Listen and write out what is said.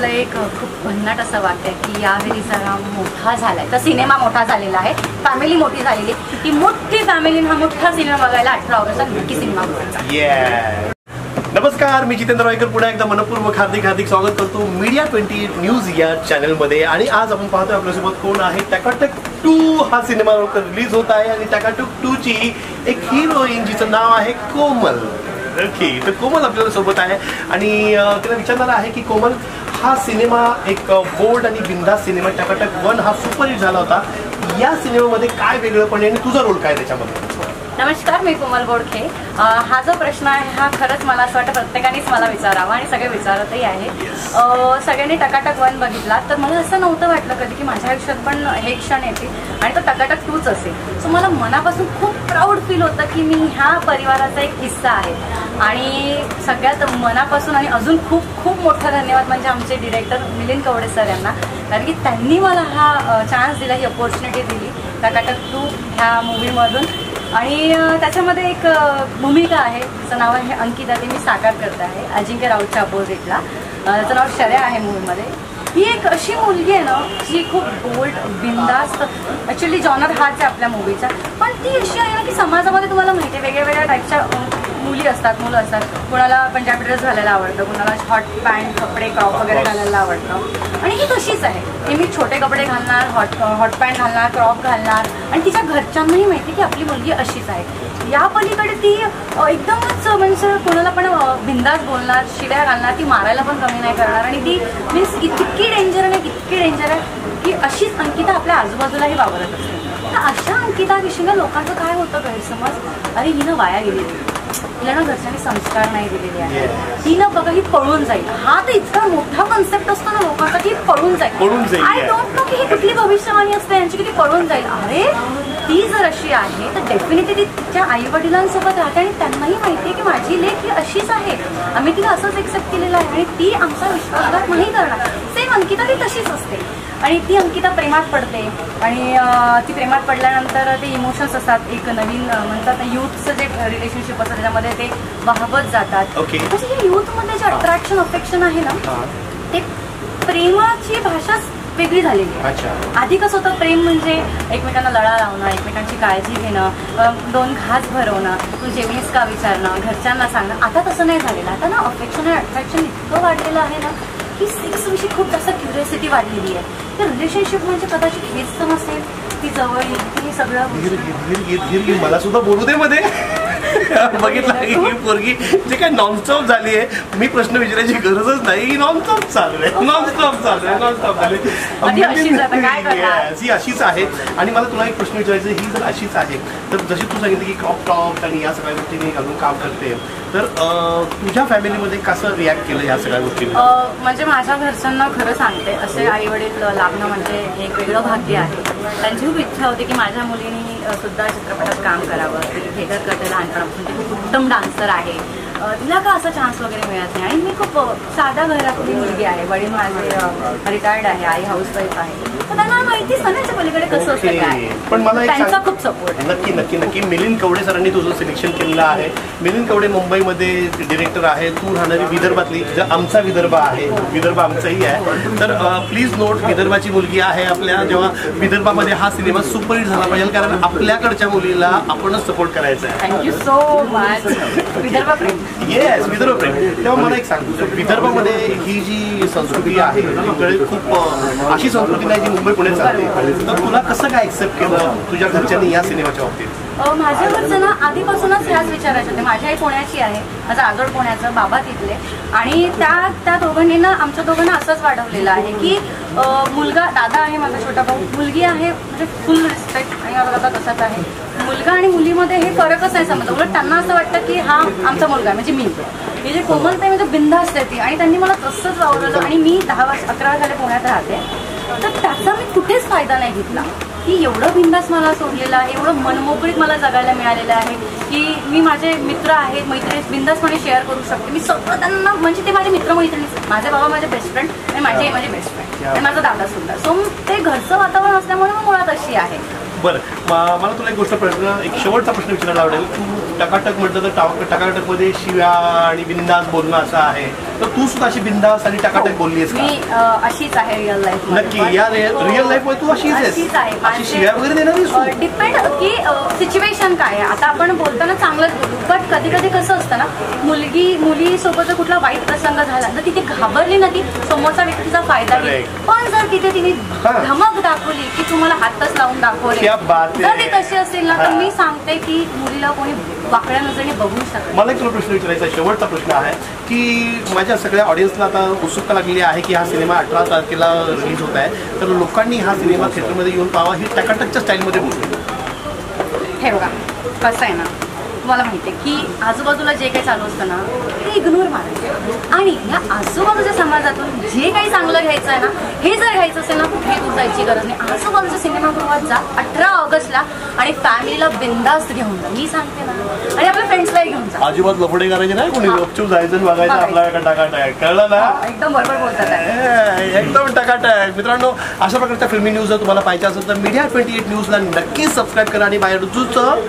आपलं एक खूप भन्नाट असं वाटतंय आहे की यावेळी जरा मोठा झालाय. तर सिनेमा मोठा झालेला आहे. फॅमिली मोठी झालेली. आहे. ती मोठी फॅमिली हा मोठा सिनेमा बघायला अठरा ऑगस्टला नक्की सिनेमा बघायचा. नमस्कार मी जितेंद्र वायकर पुन्हा एकदा मनपूर्वक हार्दिक हार्दिक स्वागत करतो मीडिया ट्वेंटी न्यूज या चॅनलमध्ये आणि आज आपण पाहतोय आपल्यासोबत कोण आहे? टॅकाटक टू हा सिनेमा रिलीज होत आहे आणि टॅकाटक टू ची एक हिरोईन जिचं नाव आहे कोमल. ओके तर कोमल आपल्याला सोबत आहे. आणि तिला विचारणार आहे की कोमल हा सिनेमा एक बोल्ड आणि बिंदा सिनेमा टकाटक वन हा सुपरहिट झाला होता. या सिनेमामध्ये काय वेगळंपण आहे आणि तुझा रोल काय त्याच्यामध्ये? नमस्कार मी कोमल बोडखे हा जो प्रश्न आहे हा खरंच मला असं वाटतं प्रत्येकानेच मला विचारावा आणि सगळे विचारतही आहे. सगळ्यांनी टकाटक वन बघितला. तर मला असं नव्हतं वाटलं कधी की माझ्या आयुष्यात पण हे क्षण येतील आणि तो टकाटक टूच असेल. सो मला मनापासून खूप प्राऊड फील होतं की मी ह्या परिवाराचा एक हिस्सा आहे. आणि सगळ्यात मनापासून आणि अजून खूप खूप मोठा धन्यवाद म्हणजे आमचे डिरेक्टर मिलिंद कवडे सर यांना. कारण की त्यांनी मला हा चान्स दिला ही अपॉर्च्युनिटी दिली. टकाटक टू ह्या मूवीमधून आणि त्याच्यामध्ये एक भूमिका आहे. तिचं नाव आहे अंकिता ते मी साकार करत आहे. अजिंक्य राऊतच्या अपोजिटला अ, तिचं नाव शर्या आहे मूवीमध्ये ही एक अशी मुलगी आहे ना जी खूप बोल्ड बिंदास्त ॲक्च्युली जॉनर हाच आहे आपल्या मूवीचा पण ती अशी आहे ना की समाजामध्ये तुम्हाला माहिती आहे वेगळ्या वेगळ्या टाईपच्या मुली असतात मुलं असतात. कोणाला पंजाबी ड्रेस घालायला आवडतं कोणाला हॉट पॅन्ट कपडे क्रॉप वगैरे घालायला आवडतं. आणि ही तशीच आहे. की मी छोटे कपडे घालणार हॉट हॉट पॅन्ट घालणार क्रॉप घालणार. आणि तिच्या घरच्यांनाही माहिती की आपली मुलगी अशीच आहे. या पलीकडे ती एकदमच म्हणजे कोणाला पण अ, बिंदास बोलणार शिड्या घालणार ती मारायला पण कमी नाही करणार. आणि ती मीन्स इतकी डेंजर आहे इतकी डेंजर आहे की अशीच अंकिता आपल्या आजूबाजूलाही वावरत असते. तर अशा अंकिताविषयी ना लोकांचं काय होतं गैरसमज? अरे हिनं वाया गेलेली तिला ना घरच्यांनी संस्कार नाही दिलेले आहे Yes. ती ना बघा ही पळून जाईल हा तर इतका मोठा कन्सेप्ट असतो ना लोकांचा की पळून जाईल आय. डोंट नो की ही कुठली भविष्यवाणी असते यांची की ती पळून जाईल अरे ती जर अशी आहे तर डेफिनेटली ती तिच्या आई वडिलांसोबत राहते आणि त्यांनाही माहिती आहे की माझी लेख ही अशीच आहे. आम्ही तिला असंच एक्सेप्ट केलेलं आहे आणि ती आमचा विश्वासघात नाही करणार. सेम अंकिता ती तशीच असते. आणि ती अंकिता प्रेमात पडते. आणि ती प्रेमात पडल्यानंतर ते इमोशन्स असतात. एक नवीन म्हणतात युथचं जे रिलेशनशिप असतं त्याच्यामध्ये ते वाहवत जातात. म्हणजे हे युथमध्ये जे अट्रॅक्शन अफेक्शन आहे ना. ते प्रेमाची भाषाच वेगळी झालेली आहे. आधी कसं होतं प्रेम म्हणजे एकमेकांना लळा लावणं एकमेकांची काळजी घेणं दोन घास भरवणं तू जेवणीस का विचारणं घरच्यांना सांगणं. आता तसं नाही झालेलं. आता ना अफेक्शन आणि अट्रॅक्शन इतकं वाढलेलं आहे ना की सेक्स विषयी खूप जास्त क्युरियोसिटी वाढलेली आहे. तर रिलेशनशिप म्हणजे कदाचित हेच तर नसेल ती जवळ येईल ती सगळं मला सुद्धा बोलू दे मध्ये. बघितलं की पोरगी जे काय नॉनस्टॉप झाली आहे. मी प्रश्न विचारायची गरजच नाही. ही नॉनस्टॉप चालू आहे. नॉनस्टॉप चालू आहे. नॉनस्टॉप झाली? Yes, ही अशीच आहे. आणि मला तुला एक प्रश्न विचारायचा ही जर अशीच आहे तर जशी तू सांगितलं की क्रॉप टॉप आणि या सगळ्या गोष्टी मी घालून काम करते. तर तुझ्या फॅमिलीमध्ये कसं रिॲक्ट केलं या सगळ्या गोष्टींना? अ, म्हणजे माझ्या घरच्यांना खरं सांगते. असे आई वडील लाभणं म्हणजे हे एक वेगळं भाग्य आहे. त्यांची खूप इच्छा होती की माझ्या मुलीने सुद्धा चित्रपटात काम करावं. थिएटर करते लहानपणापासून उत्तम डान्सर आहे. तिला का असा चान्स वगैरे मिळत नाही. आणि मी खूप अ, साध्या घरातली मुलगी आहे. वडील माझे रिटायर्ड आहे. आई हाऊसवाईफ आहे. तर त्यांना माहितीच पलीकडे कसं असतं ओके. काय. पण मला त्यांचा खूप सपोर्ट नक्की नक्की नक्की. मिलिंद कवडे सरांनी तुझं सिलेक्शन केलेलं आहे. मिलिंद कवडे मुंबईमध्ये डिरेक्टर आहे. तू राहणारी विदर्भातली जो आमचा विदर्भ आहे विदर्भ आमचाही आहे. तर प्लीज नोट विदर्भाची मुलगी आहे आपल्या. जेव्हा विदर्भामध्ये हा सिनेमा सुपरहिट झाला पाहिजे. कारण आपल्याकडच्या मुलीला आपणच सपोर्ट करायचा आहे. Thank you so much yes Vidarbha प्रेम तेव्हा मला एक सांग. विदर्भामध्ये ही जी संस्कृती आहे तिकडे खूप अशी संस्कृती नाही जी मुंबई पुण्यात चालते. तर तुला कसं काय एक्सेप्ट केलं तुझ्या घरच्यांनी या सिनेमाच्या बाबतीत? माझ्या घरचं ना आधीपासूनच ह्याच विचारायचे होते. माझी आई पुण्याची आहे. माझा आजोळ पुण्याचं बाबा तिथले. आणि त्या त्या दोघांनी ना आमच्या दोघांना असंच वाढवलेलं आहे की मुलगा दादा आहे माझा छोटा भाऊ. मुलगी आहे म्हणजे फुल रिस्पेक्ट आणि माझा तसाच आहे. मुलगा आणि मुलीमध्ये हे फरकच नाही समजत. उलट त्यांना असं वाटतं की हा आमचा मुलगा आहे म्हणजे मी. ही जे कोमलता आहे म्हणजे बिंदास्त आहे ती. आणि त्यांनी मला तसंच वावरलं आणि मी दहा वर्ष अकरा झाले पुण्यात राहते. तर त्याचा मी कुठेच फायदा नाही घेतला. की एवढं बिंदास मला सोडलेलं आहे एवढं मनमोकळीत मला जगायला मिळालेलं आहे की मी माझे मित्र आहेत मैत्रिणी बिंदासपणे शेअर करू शकते. मी सगळं त्यांना म्हणजे ते माझे मित्र मैत्रिणी माझे बाबा माझे बेस्ट फ्रेंड आणि माझी माझे माझी बेस्ट फ्रेंड आणि माझा दादा सुद्धा सो ते घरचं वातावरण असल्यामुळे मग मुळात अशी आहे. बरं. मला तुला एक गोष्ट प्रश्न एक शेवटचा प्रश्न विचारायला आवडेल. तू टकाटक म्हटलं तर टाक- टकाटकमध्ये शिव्या आणि बिंदास बोलणं असं आहे. तर तू सुद्धा अशी बिंदास आणि टकाटक मी अ, अशीच आहे रिअल लाईफ नक्की या रिअल लाईफमध्ये तू अशीच आहेस? अशी शिव्या वगैरे देणार? डिपेंड की सिच्युएशन काय आहे. आता आपण बोलताना चांगलंच बोलू. बट कधी कधी कसं असतं ना मुलगी मुलीसोबत जर कुठला वाईट प्रसंग झाला तर तिथे घाबरली ना ती समोरचा व्यक्तीचा फायदा घेईल. पण जर तिथे तिने हा. धमक दाखवली की तुम्हाला हातच लावून दाखवले क्या बात आहे. जर ती तशी असेल ना तर. मी सांगते की मुलीला कोणी वाकड्या नजरेने बघू शकत मला एक तुला प्रश्न विचारायचा आहे, शेवटचा प्रश्न आहे की माझ्या सगळ्या ऑडियन्सला आता उत्सुकता लागलेली आहे की हा सिनेमा अठरा तारखेला रिलीज होत आहे तर लोकांनी हा सिनेमा थिएटरमध्ये येऊन पाहावा ही टकाटकच्या स्टाईलमध्ये बोलतो हे बघा कसं आहे ना तुम्हाला माहिती आहे की आजूबाजूला जे काही चालू असतं ना ते इग्नोर मारायचं आणि या आजूबाजूच्या समाजातून जे काही चांगलं घ्यायचं आहे ना हे जर घ्यायचं असेल ना कुठेही दूर जायची गरज नाही. आजूबाजूच्या सिनेमागृहात जा अठरा ऑगस्टला आणि फॅमिलीला बिंदास्त घेऊन जा. मी सांगते ना. आणि आपल्या फ्रेंड्सलाही घेऊन जा. अजिबात लफडे करायचे नाही कोणी. गपचूप जायचं बघायचं. आपला टकाटक कळलं ना? एकदम बरोबर बोलतात एकदम टकाटक मित्रांनो अशा प्रकारच्या फिल्मी न्यूज जर तुम्हाला पाहिजे असेल तर मीडिया ट्वेंटी एट न्यूजला नक्की सबस्क्राईब करा आणि बाहेर जुचं